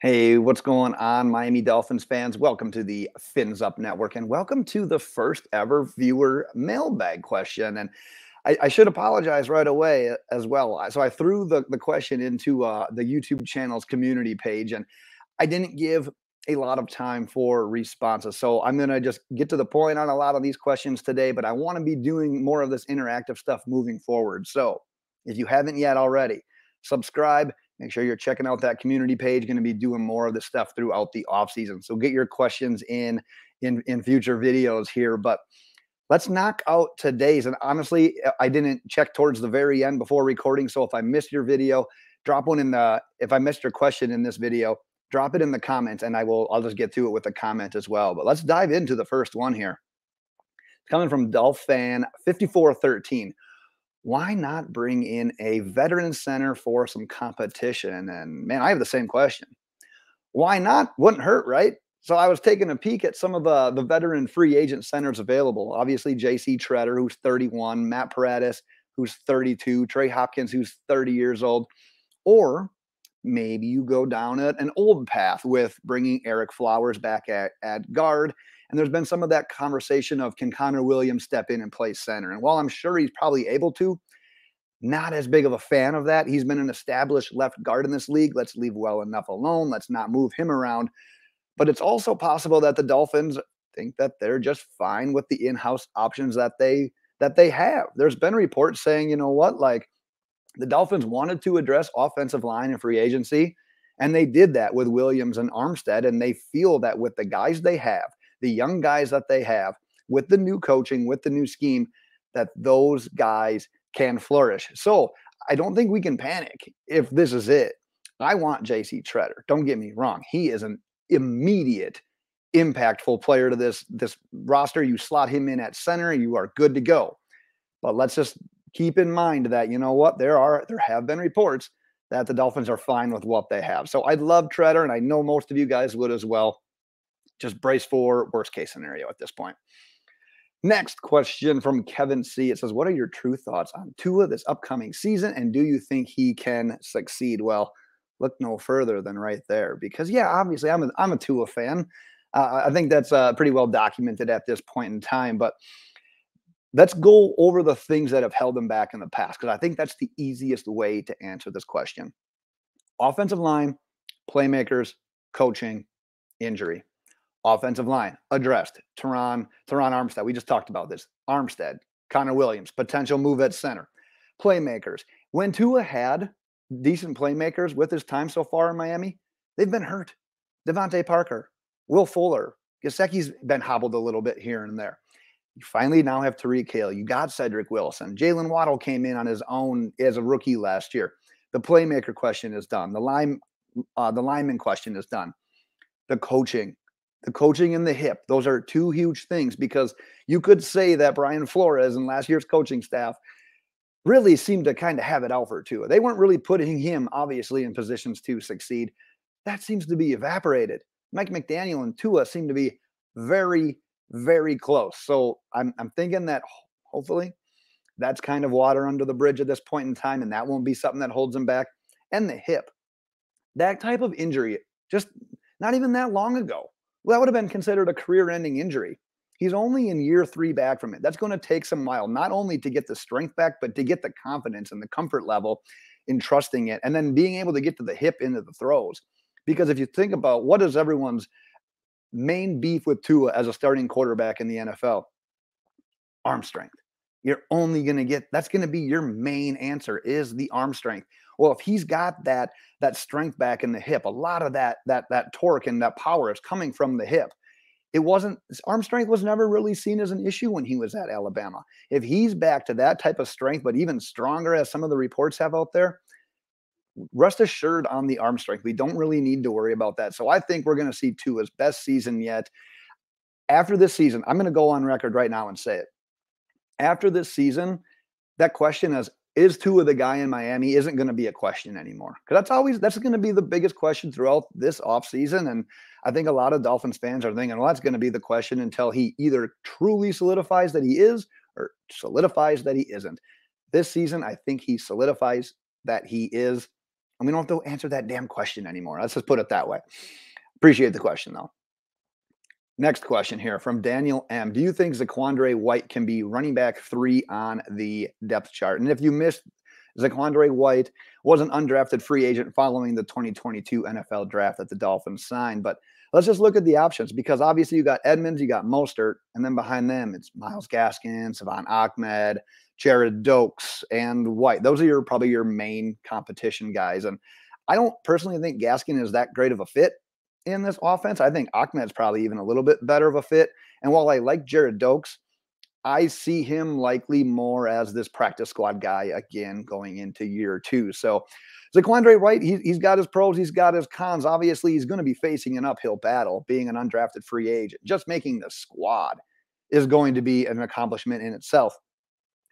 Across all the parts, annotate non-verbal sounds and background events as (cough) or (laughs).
Hey, what's going on, Miami Dolphins fans? Welcome to the Fins Up Network and welcome to the first ever viewer mailbag question. And I, I should apologize right away uh, as well. So I threw the, the question into uh, the YouTube channel's community page and I didn't give a lot of time for responses. So I'm going to just get to the point on a lot of these questions today, but I want to be doing more of this interactive stuff moving forward. So if you haven't yet already, subscribe Make sure you're checking out that community page. Going to be doing more of this stuff throughout the off season. So get your questions in in in future videos here. But let's knock out today's. And honestly, uh, I didn't check towards the very end before recording. So if I missed your video, drop one in the. If I missed your question in this video, drop it in the comments, and I will. I'll just get to it with a comment as well. But let's dive into the first one here. It's coming from Dolph fan 5413 why not bring in a veteran center for some competition? And man, I have the same question. Why not? Wouldn't hurt, right? So I was taking a peek at some of the, the veteran free agent centers available. Obviously, JC Tretter, who's 31, Matt Paradis, who's 32, Trey Hopkins, who's 30 years old. Or maybe you go down an old path with bringing Ereck Flowers back at, at guard and there's been some of that conversation of can Connor Williams step in and play center? And while I'm sure he's probably able to, not as big of a fan of that. He's been an established left guard in this league. Let's leave well enough alone. Let's not move him around. But it's also possible that the Dolphins think that they're just fine with the in-house options that they that they have. There's been reports saying, you know what, like the Dolphins wanted to address offensive line and free agency, and they did that with Williams and Armstead, and they feel that with the guys they have, the young guys that they have with the new coaching, with the new scheme, that those guys can flourish. So I don't think we can panic if this is it. I want JC Tretter. Don't get me wrong. He is an immediate impactful player to this this roster. You slot him in at center, you are good to go. But let's just keep in mind that you know what there are there have been reports that the Dolphins are fine with what they have. So I love Tretter, and I know most of you guys would as well just brace for worst case scenario at this point. Next question from Kevin C. It says, What are your true thoughts on Tua this upcoming season? And do you think he can succeed? Well, look no further than right there because, yeah, obviously I'm a, I'm a Tua fan. Uh, I think that's uh, pretty well documented at this point in time. But let's go over the things that have held him back in the past because I think that's the easiest way to answer this question. Offensive line, playmakers, coaching, injury. Offensive line addressed. Terron, Terron Armstead. We just talked about this. Armstead, Connor Williams, potential move at center. Playmakers. When Tua had decent playmakers with his time so far in Miami, they've been hurt. DeVante Parker, Will Fuller, Gesicki's been hobbled a little bit here and there. You finally now have Tyreek Hill. You got Cedric Wilson. Jaylen Waddle came in on his own as a rookie last year. The playmaker question is done. The line, uh, the lineman question is done. The coaching the coaching and the hip. Those are two huge things because you could say that Brian Flores and last year's coaching staff really seemed to kind of have it out for Tua. They weren't really putting him, obviously, in positions to succeed. That seems to be evaporated. Mike McDaniel and Tua seem to be very, very close. So I'm, I'm thinking that hopefully that's kind of water under the bridge at this point in time, and that won't be something that holds him back. And the hip, that type of injury, just not even that long ago, well, that would have been considered a career ending injury. He's only in year three back from it. That's going to take some while, not only to get the strength back, but to get the confidence and the comfort level in trusting it and then being able to get to the hip into the throws. Because if you think about what is everyone's main beef with Tua as a starting quarterback in the NFL, arm strength. You're only going to get that's going to be your main answer is the arm strength. Well, if he's got that that strength back in the hip, a lot of that that that torque and that power is coming from the hip. It wasn't arm strength was never really seen as an issue when he was at Alabama. If he's back to that type of strength, but even stronger, as some of the reports have out there, rest assured on the arm strength. We don't really need to worry about that. So I think we're going to see Tua's best season yet. After this season, I'm going to go on record right now and say it. After this season, that question is is Tua the guy in Miami isn't going to be a question anymore. Because that's always that's going to be the biggest question throughout this offseason. And I think a lot of Dolphins fans are thinking, well, that's going to be the question until he either truly solidifies that he is or solidifies that he isn't. This season, I think he solidifies that he is. And we don't have to answer that damn question anymore. Let's just put it that way. Appreciate the question though. Next question here from Daniel M. Do you think Zaquandre White can be running back three on the depth chart? And if you missed, Zaquandre White was an undrafted free agent following the 2022 NFL draft that the Dolphins signed. But let's just look at the options because obviously you got Edmonds, you got Mostert, and then behind them it's Myles Gaskin, Salvon Ahmed, Gerrid Doaks, and White. Those are your probably your main competition guys. And I don't personally think Gaskin is that great of a fit in this offense. I think Ahmed's probably even a little bit better of a fit. And while I like Gerrid Doaks, I see him likely more as this practice squad guy again going into year two. So Zaquandre White, he, he's got his pros, he's got his cons. Obviously, he's going to be facing an uphill battle being an undrafted free agent. Just making the squad is going to be an accomplishment in itself.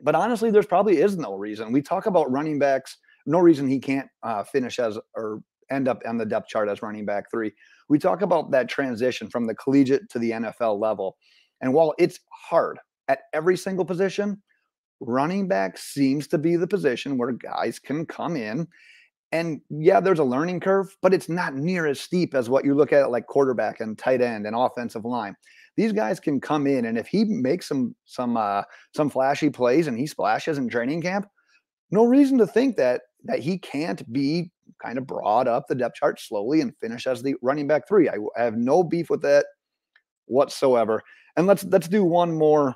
But honestly, there's probably is no reason. We talk about running backs, no reason he can't uh, finish as or end up on the depth chart as running back three. We talk about that transition from the collegiate to the NFL level. And while it's hard at every single position, running back seems to be the position where guys can come in. And yeah, there's a learning curve, but it's not near as steep as what you look at like quarterback and tight end and offensive line. These guys can come in, and if he makes some some uh, some flashy plays and he splashes in training camp, no reason to think that that he can't be kind of brought up the depth chart slowly and finish as the running back three. I, I have no beef with that whatsoever. And let's let's do one more.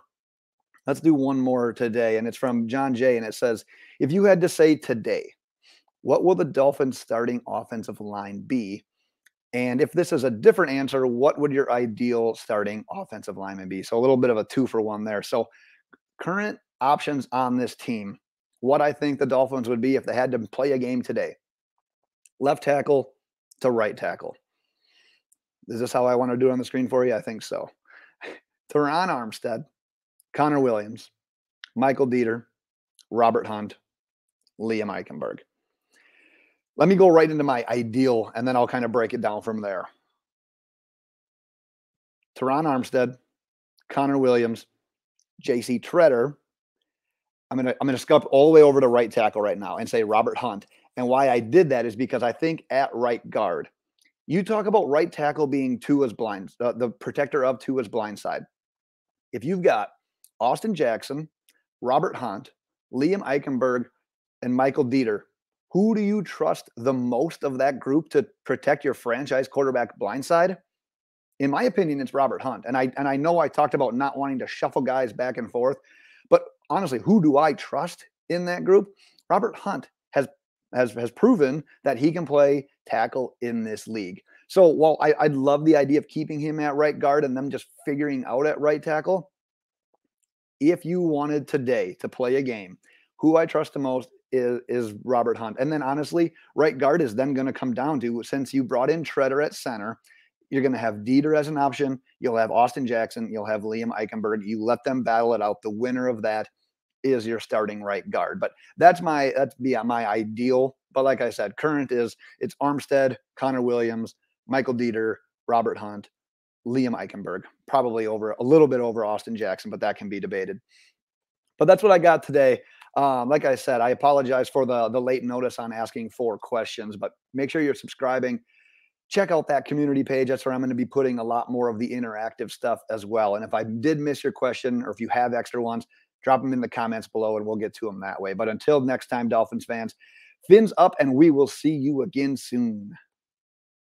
Let's do one more today, and it's from John Jay, and it says, "If you had to say today, what will the Dolphins' starting offensive line be?" And if this is a different answer, what would your ideal starting offensive lineman be? So a little bit of a two for one there. So current options on this team what I think the Dolphins would be if they had to play a game today. Left tackle to right tackle. Is this how I want to do it on the screen for you? I think so. (laughs) Terron Armstead, Connor Williams, Michael Deiter, Robert Hunt, Liam Eichenberg. Let me go right into my ideal and then I'll kind of break it down from there. Terron Armstead, Connor Williams, JC Tretter, I'm gonna I'm gonna scup all the way over to right tackle right now and say Robert Hunt. And why I did that is because I think at right guard, you talk about right tackle being Tua's blind, uh, the protector of Tua's blind side. If you've got Austin Jackson, Robert Hunt, Liam Eichenberg, and Michael Deiter, who do you trust the most of that group to protect your franchise quarterback blind side? In my opinion, it's Robert Hunt. And I and I know I talked about not wanting to shuffle guys back and forth, honestly, who do I trust in that group? Robert Hunt has has has proven that he can play tackle in this league. So while I, I'd love the idea of keeping him at right guard and them just figuring out at right tackle, if you wanted today to play a game, who I trust the most is, is Robert Hunt. And then honestly, right guard is then going to come down to since you brought in Tretter at center, you're going to have Deiter as an option. You'll have Austin Jackson. You'll have Liam Eichenberg. You let them battle it out. The winner of that is your starting right guard. But that's my that's yeah, my ideal. But like I said, current is it's Armstead, Connor Williams, Michael Deiter, Robert Hunt, Liam Eichenberg, probably over a little bit over Austin Jackson, but that can be debated. But that's what I got today. Um, like I said, I apologize for the the late notice on asking for questions, but make sure you're subscribing. Check out that community page. That's where I'm going to be putting a lot more of the interactive stuff as well. And if I did miss your question or if you have extra ones, drop them in the comments below and we'll get to them that way. But until next time, Dolphins fans, fins up, and we will see you again soon.